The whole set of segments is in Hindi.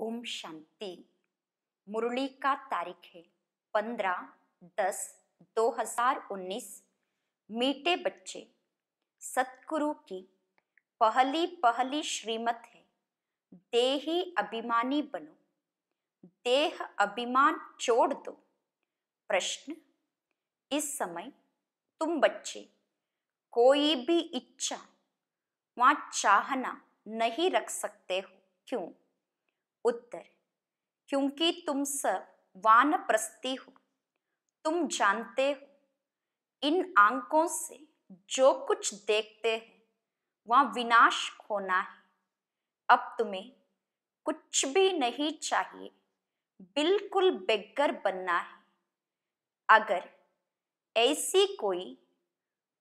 ओम शांति। मुरली का तारीख है पंद्रह दस दो हज़ार उन्नीस। मीठे बच्चे, सतगुरु की पहली पहली श्रीमत है। देही अभिमानी बनो, देह अभिमान छोड़ दो। प्रश्न, इस समय तुम बच्चे, कोई भी इच्छा, वहाँ चाहना नहीं रख सकते हो। क्यों? उत्तर, क्योंकि तुम सब वानप्रस्थी हो, तुम जानते हो, इन आंकों से जो कुछ देखते हैं, वह विनाश होना है। अब तुम्हें कुछ भी नहीं चाहिए, बिल्कुल बेगर बनना है। अगर ऐसी कोई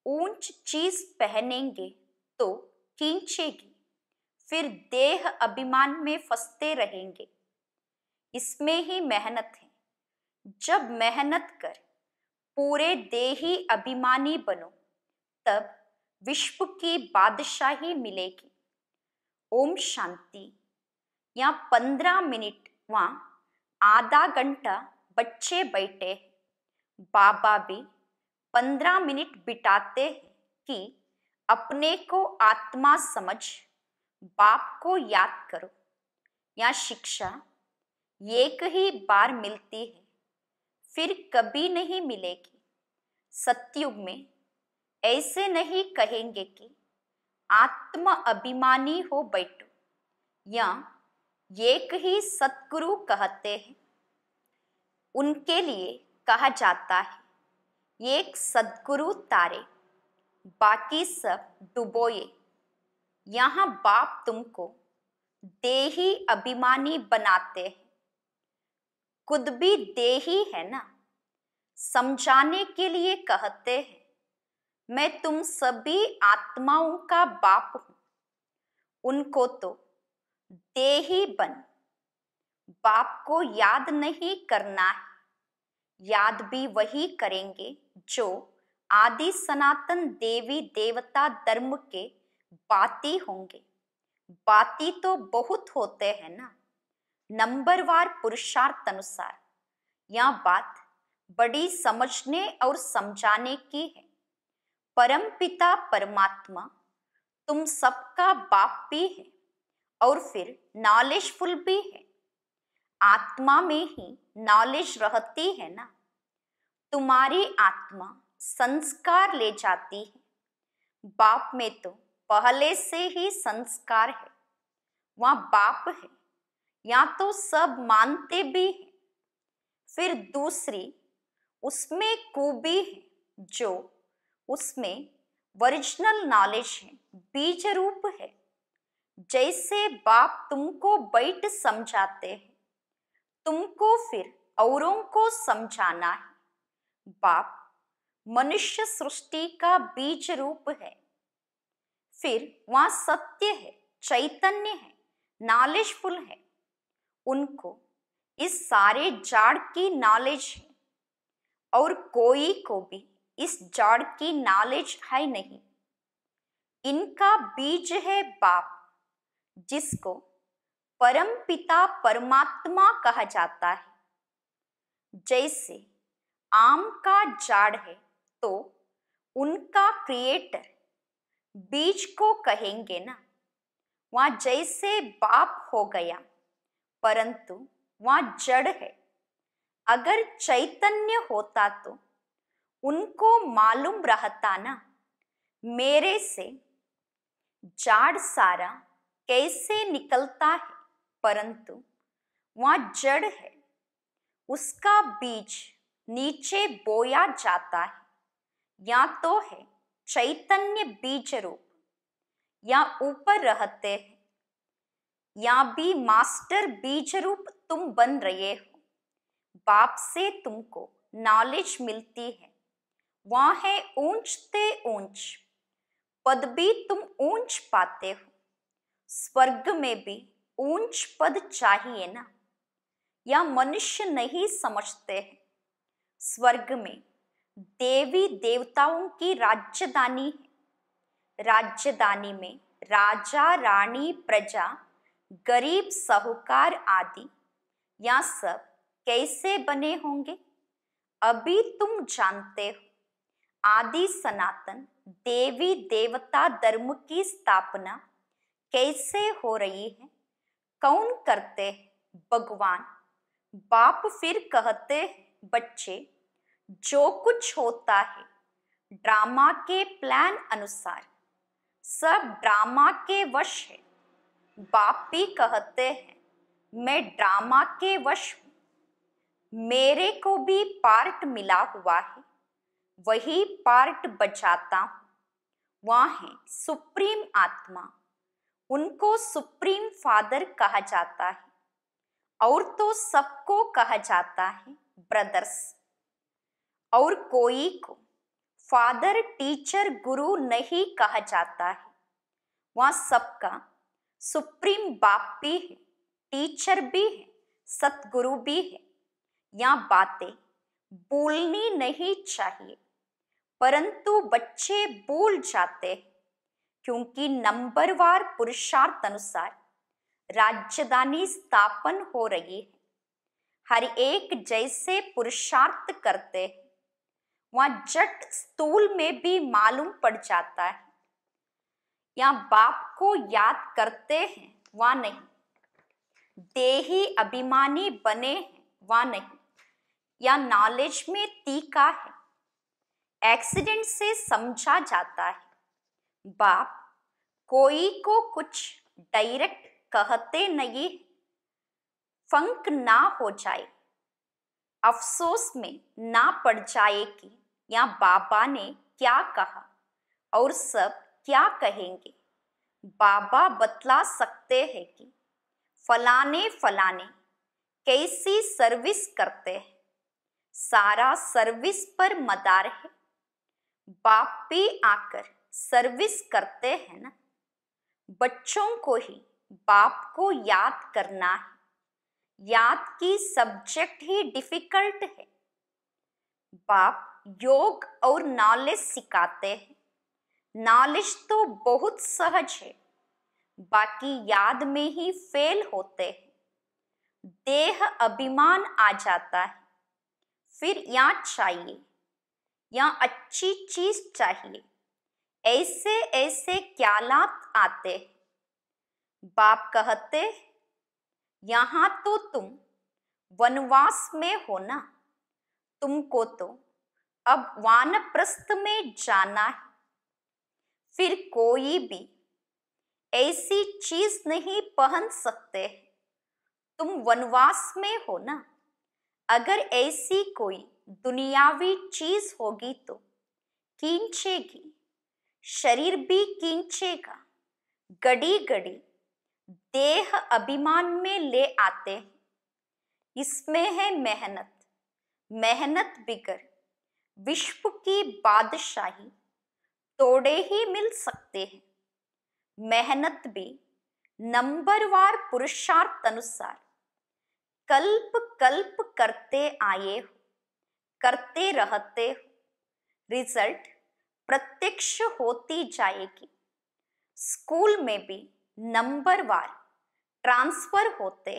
ऊंच चीज़ पहनेंगे तो खींचेगी। फिर देह अभिमान में फंसते रहेंगे। इसमें ही मेहनत है। जब मेहनत कर, पूरे देही अभिमानी बनो, तब विश्व की बादशाही मिलेगी। ओम शांति। या पंद्रह मिनट वहाँ आधा घंटा बच्चे बैठे बाबा भी पंद्रह मिनट बिताते हैं कि अपने को आत्मा समझ बाप को याद करो। या शिक्षा एक ही बार मिलती है, फिर कभी नहीं मिलेगी। सत्युग में ऐसे नहीं कहेंगे कि आत्म अभिमानी हो बैठो। या एक ही सतगुरु कहते हैं। उनके लिए कहा जाता है, एक सदगुरु तारे, बाकी सब डुबोए। यहाँ बाप तुमको देही अभिमानी बनाते हैं। खुद भी देही है ना? समझाने के लिए कहते हैं, मैं तुम सभी आत्माओं का बाप हूँ। उनको तो देही बन। बाप को याद नहीं करना है। याद भी वही करेंगे जो आदि सनातन देवी देवता धर्म के बाती होंगे। बाती तो बहुत होते हैं ना। नंबरवार पुरुषार्थ अनुसार। यह बात बड़ी समझने और समझाने की है। परम पिता परमात्मा, तुम सबका बाप भी है और फिर नॉलेजफुल भी है। आत्मा में ही नॉलेज रहती है ना। तुम्हारी आत्मा संस्कार ले जाती है। बाप में तो पहले से ही संस्कार है। वहाँ बाप है। या तो सब मानते भी हैं। फिर दूसरी, उसमें खूबी है, जो उसमें ओरिजिनल नॉलेज है, बीज रूप है। जैसे बाप तुमको बैठ समझाते हैं, तुमको फिर औरों को समझाना है। बाप मनुष्य सृष्टि का बीज रूप है। फिर वहाँ सत्य है, चैतन्य है नॉलेजफुल है। उनको इस सारे जाड़ की नॉलेज है। और कोई को भी इस जाड़ की नॉलेज है नहीं। इनका बीज है बाप, जिसको परम पिता परमात्मा कहा जाता है। जैसे आम का जाड़ है तो उनका क्रिएटर बीज को कहेंगे ना, वहाँ जैसे बाप हो गया, परंतु वहाँ जड़ है। अगर चैतन्य होता तो उनको मालूम रहता ना, मेरे से जाड़ सारा कैसे निकलता है, परंतु वहाँ जड़ है। उसका बीज नीचे बोया जाता है, या तो है चैतन्य बीज रूप। या ऊपर रहते हैं। या भी मास्टर बीज रूप तुम बन रहे हो। बाप से तुमको नॉलेज मिलती है। वहाँ है ऊंचते ऊंच। पद भी तुम ऊंच पाते हो। स्वर्ग में भी ऊंच पद चाहिए ना। या मनुष्य नहीं समझते हैं। स्वर्ग में देवी देवताओं की राज्यदानी है। राज्यदानी में राजा, रानी, प्रजा, गरीब, साहूकार आदि या सब कैसे बने होंगे? अभी तुम जानते हो। आदि सनातन देवी देवता धर्म की स्थापना कैसे हो रही है? कौन करते हैं? भगवान। बाप फिर कहते बच्चे जो कुछ होता है, ड्रामा के प्लान अनुसार। सब ड्रामा के वश है। बाप कहते हैं, मैं ड्रामा के वश हूँ। मेरे को भी पार्ट मिला हुआ है। वही पार्ट बचाता हूँ। वह है सुप्रीम आत्मा। उनको सुप्रीम फादर कहा जाता है। और तो सबको कहा जाता है, ब्रदर्स। और कोई को फादर टीचर गुरु नहीं कहा जाता है। वह सबका सुप्रीम बाप भी है, टीचर भी है, सतगुरु भी है। या बातें बोलनी नहीं चाहिए, परंतु बच्चे भूल जाते हैं, क्योंकि नंबरवार पुरुषार्थ अनुसार राजधानी स्थापन हो रही है। हर एक जैसे पुरुषार्थ करते हैं। वहाँ जट स्थूल में भी मालूम पड़ जाता है। या बाप को याद करते हैं, वह नहीं। देही अभिमानी बने हैं नहीं। या नॉलेज में तीखा है। एक्सीडेंट से समझा जाता है। बाप, कोई को कुछ डायरेक्ट कहते नहीं फंक ना हो जाए। अफसोस में ना पड़ जाए कि या बाबा ने क्या कहा और सब क्या कहेंगे। बाबा बतला सकते हैं कि फलाने फलाने कैसी सर्विस करते हैं। सारा सर्विस पर मदार है। बाप भी आकर सर्विस करते हैं ना। बच्चों को ही बाप को याद करना है। याद की सब्जेक्ट ही डिफ़िकल्ट है। बाप, योग और नॉलेज सिखाते हैं। नॉलेज तो बहुत सहज है, बाकी याद में ही फेल होते हैं। देह अभिमान आ जाता है। फिर यहाँ चाहिए या अच्छी चीज़ चाहिए। ऐसे ऐसे ख्यालात आते बाप कहते यहाँ तो तुम वनवास में हो ना? तुमको तो अब वानप्रस्थ में जाना है। फिर कोई भी ऐसी चीज़ नहीं पहन सकते तुम वनवास में हो ना? अगर ऐसी कोई दुनियावी चीज़ होगी तो कींचेगी, शरीर भी कींचेगा गड़ी गड़ी देह अभिमान में ले आते हैं। इसमें है मेहनत मेहनत बिगर, विश्व की बादशाही, तोड़े ही मिल सकते हैं। मेहनत भी नंबरवार पुरुषार्थ अनुसार, कल्प कल्प करते आए हो, करते रहते हो। रिज़ल्ट प्रत्यक्ष होती जाएगी। स्कूल में भी नंबरवार ट्रांसफ़र होते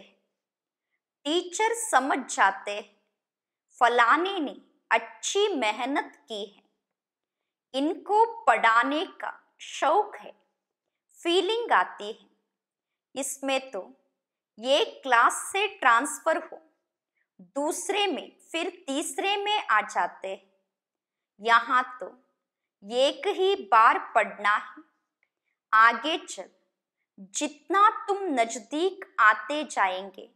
टीचर समझ जाते फलाने ने अच्छी मेहनत की है। इनको पढ़ाने का शौक है, फीलिंग आती है। इसमें तो ये क्लास से ट्रांसफ़र हो, दूसरे में, फिर तीसरे में आ जाते यहाँ तो एक ही बार पढ़ना है, आगे चल। जितना तुम नज़दीक आते जाएँगे,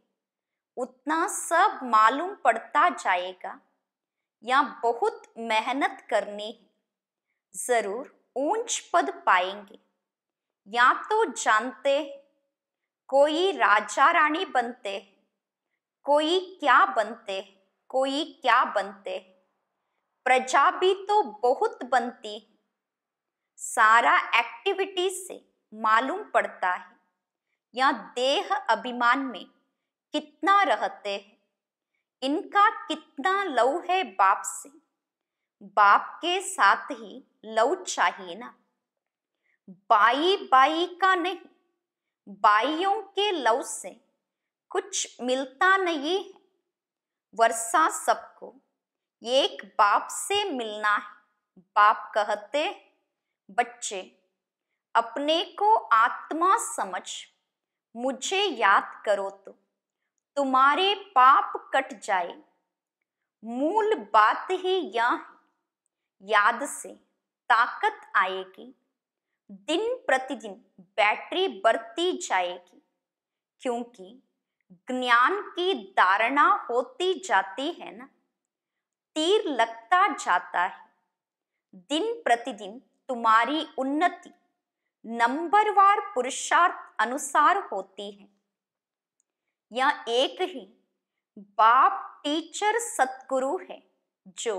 उतना सब मालूम पड़ता जाएगा। या बहुत मेहनत करनी ज़रूर ऊंच पद पाएँगे। या तो जानते कोई राजा रानी बनते कोई क्या बनते कोई क्या बनते प्रजा भी तो बहुत बनती सारा एक्टिविटी से मालूम पड़ता है। या देह अभिमान में कितना रहते हैं। इनका कितना लव है बाप से। बाप के साथ ही लव चाहिए ना। बाई बाई का नहीं, बाइयों के लव से कुछ मिलता नहीं है। वर्षा सबको एक बाप से मिलना है। बाप कहते बच्चे अपने को आत्मा समझ, मुझे याद करो तो। तुम्हारे पाप कट जाए। मूल बात ही यह याद से ताकत आएगी। दिन प्रतिदिन बैटरी बढ़ती जाएगी, क्योंकि ज्ञान की धारणा होती जाती है ना। तीर लगता जाता है। दिन प्रतिदिन तुम्हारी उन्नति नंबरवार पुरुषार्थ अनुसार होती है। यह एक ही बाप टीचर सतगुरु है, जो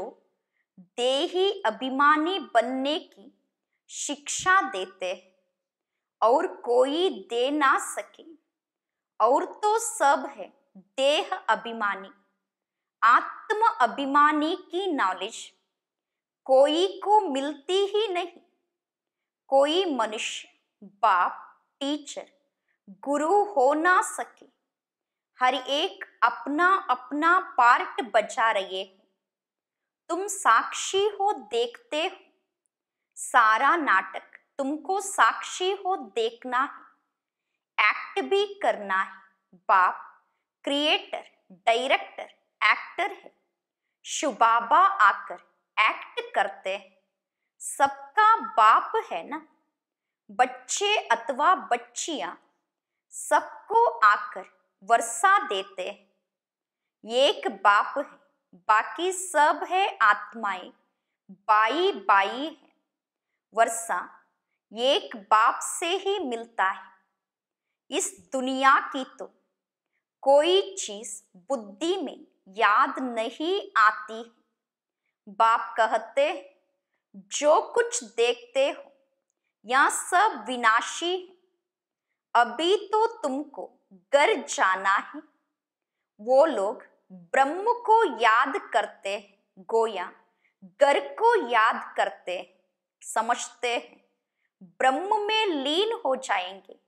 देही अभिमानी बनने की शिक्षा देते हैं और कोई दे ना सके। और तो सब है देह अभिमानी, आत्म अभिमानी की नॉलेज कोई को मिलती ही नहीं कोई मनुष्य, बाप, टीचर, गुरु हो ना सके। हर एक अपना अपना पार्ट बजा रहे हैं। तुम साक्षी हो देखते हो। सारा नाटक तुमको साक्षी हो देखना है। एक्ट भी करना है। बाप, क्रिएटर, डायरेक्टर, एक्टर है। शुबाबा आकर एक्ट करते हैं। सबका बाप है ना? बच्चे अथवा बच्चियाँ सबको आकर वर्षा देते हैं। एक बाप है, बाकी सब है आत्माएँ, बाई बाई है। वर्षा एक बाप से ही मिलता है। इस दुनिया की तो कोई चीज़ बुद्धि में याद नहीं आती बाप कहते जो कुछ देखते हो यह सब विनाशी है। अभी तो तुमको घर जाना है। वो लोग ब्रह्म को याद करते हैं, गोया घर को याद करते हैं, समझते हैं। ब्रह्म में लीन हो जाएँगे।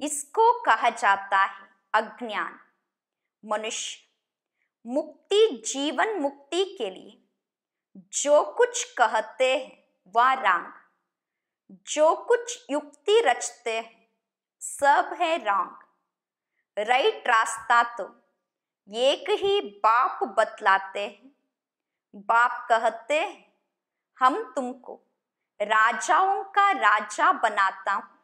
इसको कहा जाता है अज्ञान। मनुष्य मुक्ति, जीवन मुक्ति के लिए जो कुछ कहते हैं, वह रांग जो कुछ युक्ति रचते हैं, सब है रॉन्ग राइट रास्ता तो एक ही बाप बतलाते हैं। बाप कहते हैं, हम तुमको, राजाओं का राजा बनाता हूँ।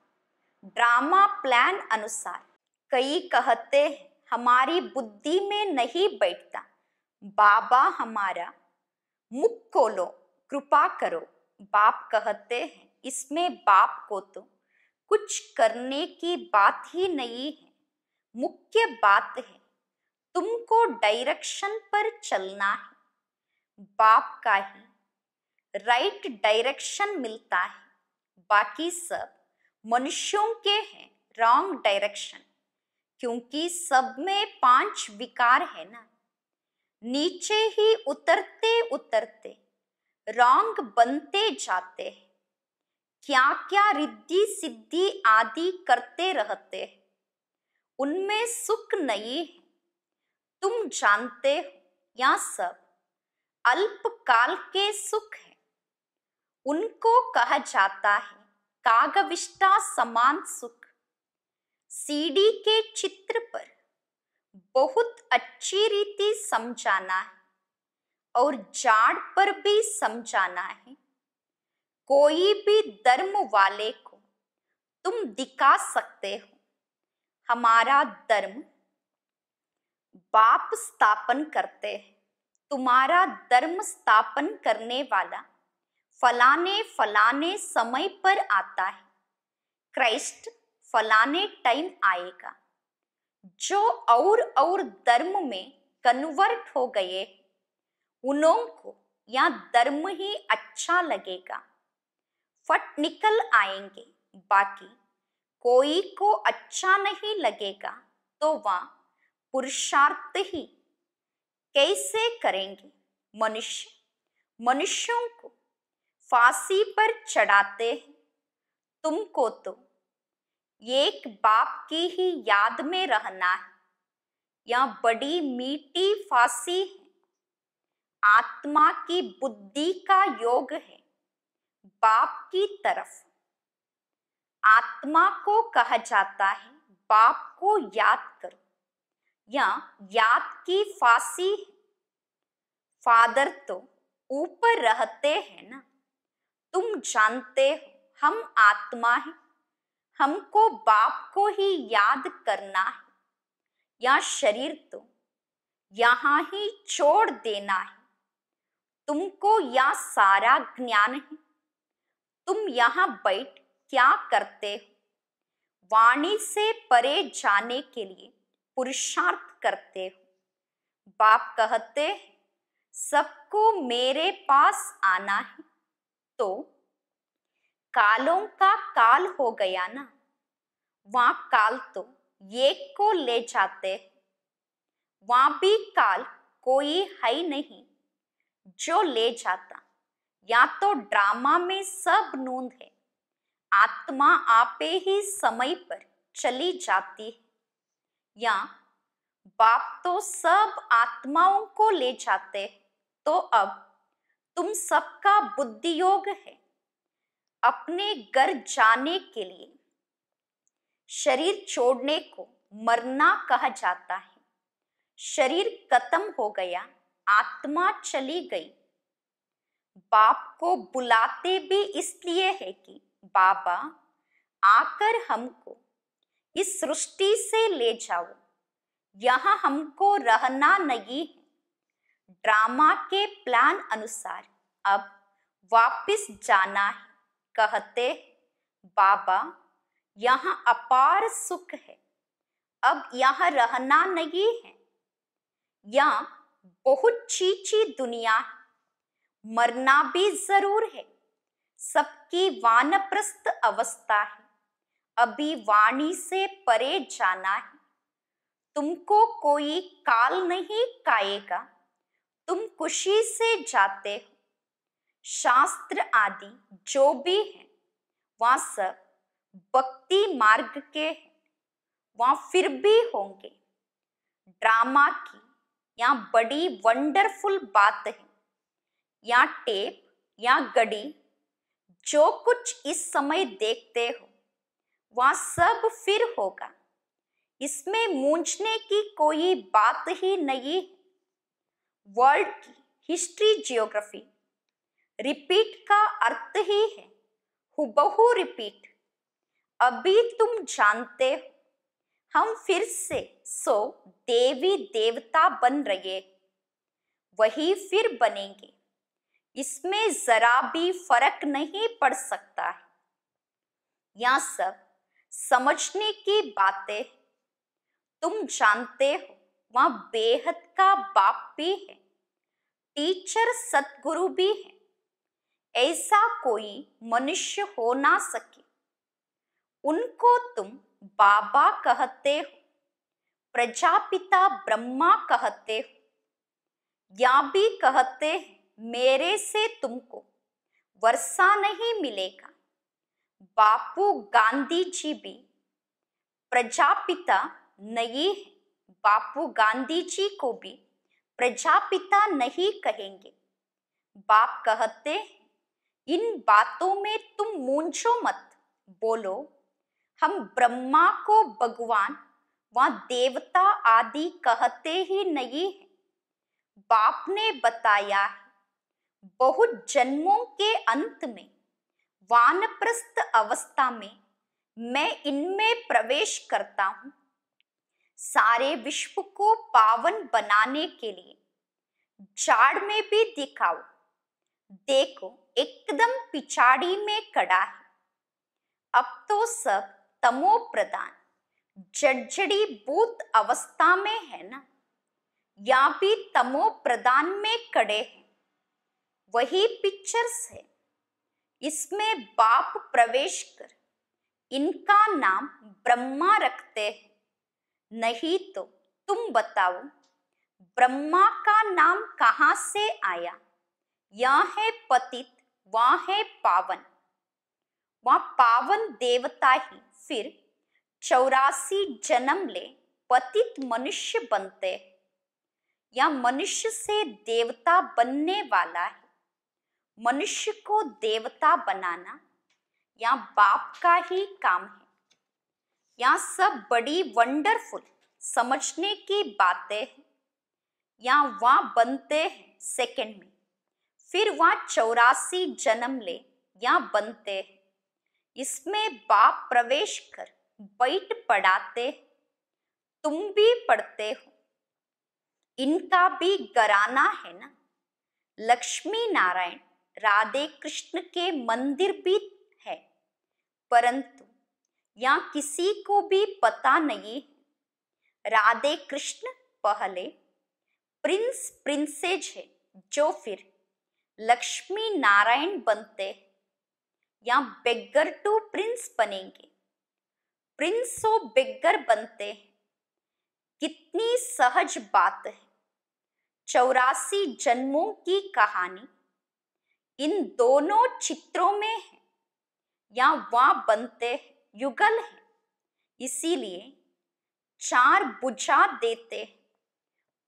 ड्रामा प्लान अनुसार। कई कहते हैं, हमारी बुद्धि में नहीं बैठता। बाबा हमारा मुख खोलो, कृपा करो, बाप कहते हैं, इसमें बाप को तो कुछ करने की बात ही नहीं है। मुख्य बात है, तुमको डायरेक्शन पर चलना है। बाप का ही राइट डायरेक्शन मिलता है। बाकी सब मनुष्यों के हैं, रॉन्ग डायरेक्शन, क्योंकि सब में पाँच विकार है ना। नीचे ही उतरते उतरते रॉन्ग बनते जाते क्या क्या रिद्धि सिद्धि आदि करते रहते उनमें सुख नहीं तुम जानते हो, या सब? अल्प काल के सुख है। उनको कहा जाता है, कागविष्टा समान सुख। सीडी के चित्र पर बहुत अच्छी रीति समझाना है और जाड़ पर भी समझाना है। कोई भी धर्म वाले को तुम दिखा सकते हो। हमारा धर्म बाप स्थापन करते हैं। तुम्हारा धर्म स्थापन करने वाला फलाने फलाने समय पर आता है। क्राइस्ट फलाने टाइम आएगा। जो और और धर्म में कन्वर्ट हो गए, उन्हों को या धर्म ही अच्छा लगेगा। फट निकल आएँगे, बाकी कोई को अच्छा नहीं लगेगा तो वह पुरुषार्थ ही कैसे करेंगे? मनुष्य, मनुष्यों को फांसी पर चढ़ाते हैं। तुमको तो एक बाप की ही याद में रहना है। यह बड़ी मीठी फांसी है। आत्मा की बुद्धि का योग है। बाप की तरफ़। आत्मा को कहा जाता है, बाप को याद करो। या याद की फांसी फादर तो ऊपर रहते हैं ना। तुम जानते हो, हम आत्मा है। हमको बाप को ही याद करना है। या शरीर तो यहाँ ही छोड़ देना है। तुमको यह सारा ज्ञान है। तुम यहाँ बैठ क्या करते हो? वाणी से परे जाने के लिए पुरुषार्थ करते हो। बाप कहते सबको मेरे पास आना है। तो कालों का काल हो गया ना, वहाँ काल तो एक को ले जाते वहाँ भी काल कोई है नहीं जो ले जाता। या तो ड्रामा में सब नूंद है, आत्मा आपे ही समय पर चली जाती है। या बाप तो सब आत्माओं को ले जाते तो अब तुम सबका बुद्धि योग है अपने घर जाने के लिए शरीर छोड़ने को मरना कहा जाता है। शरीर खत्म हो गया, आत्मा चली गई। बाप को बुलाते भी इसलिए है कि बाबा, आकर हमको इस सृष्टि से ले जाओ। यहाँ हमको रहना नहीं है। ड्रामा के प्लान अनुसार अब वापस जाना है। कहते, बाबा, यहाँ अपार सुख है। अब यहाँ रहना नहीं है। यहाँ बहुत चीची दुनिया है। मरना भी ज़रूर है। सबकी वानप्रस्थ अवस्था है। अभी वाणी से परे जाना है। तुमको कोई काल नहीं काएगा। तुम खुशी से जाते हो। शास्त्र आदि जो भी है, वह सब भक्ति मार्ग के हैं। वहाँ फिर भी होंगे। ड्रामा की या बड़ी वंडरफुल बात है। या टेप या गड़ी जो कुछ इस समय देखते हो, वह सब फिर होगा। इसमें मूंझने की कोई बात ही नहीं है। वर्ल्ड की हिस्ट्री, जियोग्राफी रिपीट का अर्थ ही है। हुबहू रिपीट। अभी तुम जानते हो। हम फिर से सो देवी देवता बन रहे वही फिर बनेंगे। इसमें जरा भी फ़र्क नहीं पड़ सकता है। यह सब समझने की बातें तुम जानते हो, वह बेहद का बाप भी है। टीचर सतगुरु भी है। ऐसा कोई मनुष्य हो ना सके। उनको तुम बाबा कहते हो, प्रजापिता ब्रह्मा कहते हो, या भी कहते मेरे से तुमको वर्षा नहीं मिलेगा। बापू गांधी जी भी प्रजापिता नहीं है, बापू गांधी जी को भी प्रजापिता नहीं कहेंगे। बाप कहते इन बातों में तुम मूंछो मत। बोलो, हम ब्रह्मा को भगवान व देवता आदि कहते ही नहीं है। बाप ने बताया है, बहुत जन्मों के अंत में, वानप्रस्थ अवस्था में, मैं इनमें प्रवेश करता हूँ। सारे विश्व को पावन बनाने के लिए, जाड़ में भी दिखाओ। देखो, एकदम पिछाड़ी में कड़ा है। अब तो सब तमो प्रदान। जड़जड़ी भूत अवस्था में है ना? या भी तमो प्रदान में कड़े हैं। वही पिक्चर्स है। इसमें बाप प्रवेश कर, इनका नाम ब्रह्मा रखते हैं। नहीं तो तुम बताओ, ब्रह्मा का नाम कहाँ से आया? यह है पतित, वह है पावन। वह पावन देवता ही फिर चौरासी जन्म ले पतित मनुष्य बनते या मनुष्य से देवता बनने वाला है। मनुष्य को देवता बनाना या बाप का ही काम है। या सब बड़ी वंडरफुल समझने की बातें हैं। या वहाँ बनते हैं सेकंड में। फिर वहाँ चौरासी जन्म ले, या बनते इसमें बाप प्रवेश कर बैठ पढ़ाते तुम भी पढ़ते हो। इनका भी गराना है ना? लक्ष्मी नारायण, राधे कृष्ण के मंदिर भी है। परंतु यहाँ किसी को भी पता नहीं राधे कृष्ण पहले प्रिंस प्रिंसेज है, जो फिर लक्ष्मी नारायण बनते या बेगर टू प्रिंस बनेंगे। प्रिंस और बेगर बनते, कितनी सहज बात है। चौरासी जन्मों की कहानी, इन दोनों चित्रों में है, या वहाँ बनते युगल है। इसीलिए चार बुझा देते,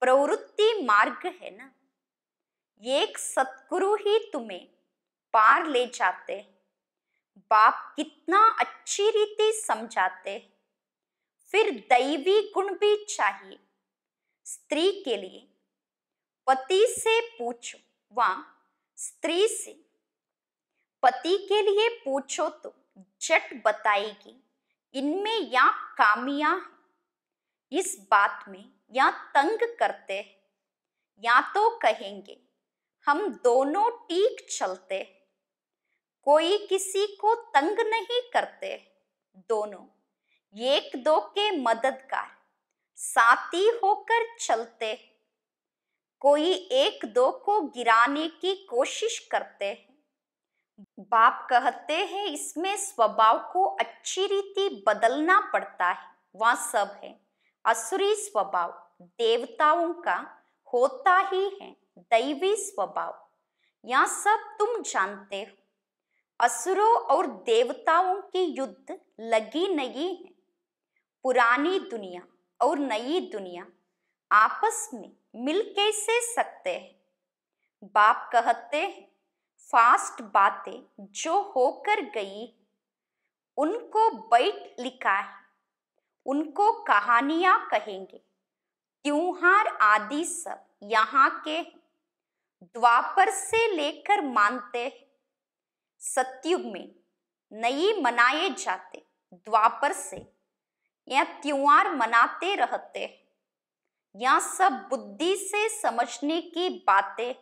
प्रवृत्ति मार्ग है ना। एक सतगुरु ही तुम्हें पार ले जाते। बाप कितना अच्छी रीति समझाते। फिर दैवी गुण भी चाहिए। स्त्री के लिए पति से पूछो वहाँ स्त्री से। पति के लिए पूछो तो झट बताएगी, इनमें या कामिया इस बात में या तंग करते या तो कहेंगे हम दोनों ठीक चलते। कोई किसी को तंग नहीं करते, दोनों। एक दो के मददगार, साथी होकर चलते। कोई एक दो को गिराने की कोशिश करते। हैं बाप कहते हैं, इसमें स्वभाव को अच्छी रीति बदलना पड़ता है, वह सब है। असुरी स्वभाव, देवताओं का होता ही है। दैवी स्वभाव। यह सब तुम जानते हो। असुरों और देवताओं की युद्ध लगी नहीं है। पुरानी दुनिया और नई दुनिया आपस में मिल कैसे सकते हैं? बाप कहते हैं, फास्ट बातें जो होकर गई उनको बैठ लिखा है। उनको कहानियाँ कहेंगे। त्योहार आदि सब यहाँ के द्वापर से लेकर मानते सतयुग में नई मनाए जाते, द्वापर से। या त्योहार मनाते रहते या सब बुद्धि से समझने की बातें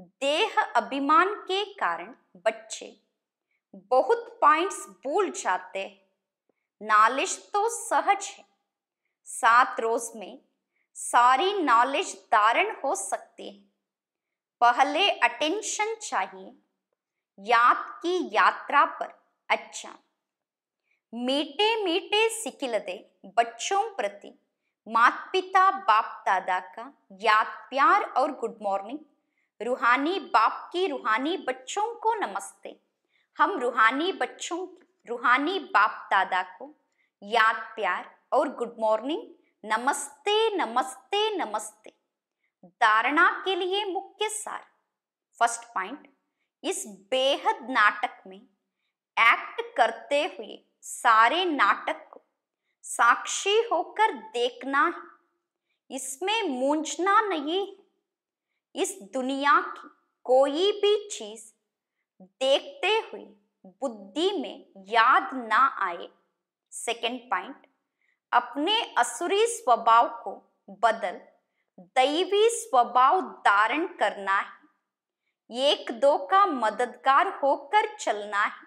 देह अभिमान के कारण बच्चे बहुत पॉइंट्स भूल जाते नॉलेज तो सहज है। सात रोज में सारी नॉलेज धारण हो सकती है। पहले अटेंशन चाहिए। याद की यात्रा पर। अच्छा। मीठे मीठे सिकिलदे बच्चों प्रति। माता पिता बाप, दादा का याद, प्यार और गुड मॉर्निंग रूहानी, बाप की रूहानी बच्चों को नमस्ते। हम रूहानी बच्चों रूहानी बाप, दादा को याद, प्यार और गुड मॉर्निंग नमस्ते नमस्ते नमस्ते। धारणा के लिए मुख्य सार। फ़र्स्ट पॉइंट इस बेहद नाटक में एक्ट करते हुए सारे नाटक को साक्षी होकर देखना है। इसमें मूंझना नहीं इस दुनिया की कोई भी चीज़ देखते हुए बुद्धि में याद ना आए। सेकंड पॉइंट अपने असुरी स्वभाव को बदल दैवी स्वभाव धारण करना है। एक दो का मददगार होकर चलना है।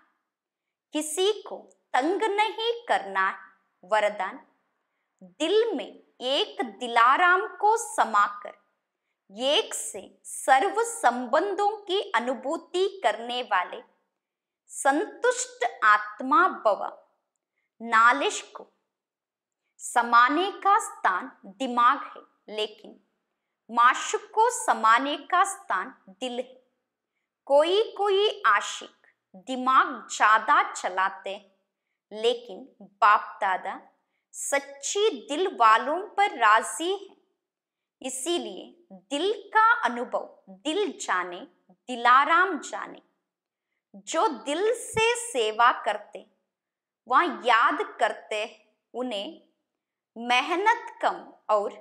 किसी को तंग नहीं करना है। वरदान, दिल में एक दिलाराम को समाकर, एक से सर्व संबंधों की अनुभूति करने वाले, संतुष्ट आत्मा भव नालिश को, समाने का स्थान दिमाग है। लेकिन माशुक को समाने का स्थान दिल है। कोई कोई आशिक दिमाग ज़्यादा चलाते हैं, लेकिन बाप दादा सच्ची दिल वालों पर राज़ी है। इसीलिए दिल का अनुभव, दिल जाने, दिलाराम जाने। जो दिल से सेवा करते, वहाँ याद करते उन्हें मेहनत कम और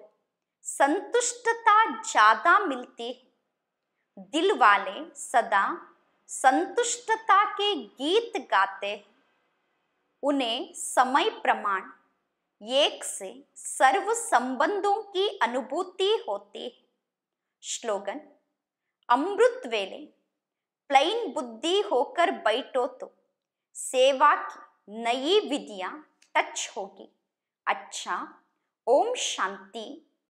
संतुष्टता ज़्यादा मिलती है। दिल वाले सदा संतुष्टता के गीत गाते हैं। उन्हें समय प्रमाण, एक से सर्व संबंधों की अनुभूति होती है। श्लोगन, अमृत वेले, प्लेन बुद्धि होकर बैठो तो सेवा की नई विधियाँ टच होगी। अच्छा ओम शांति।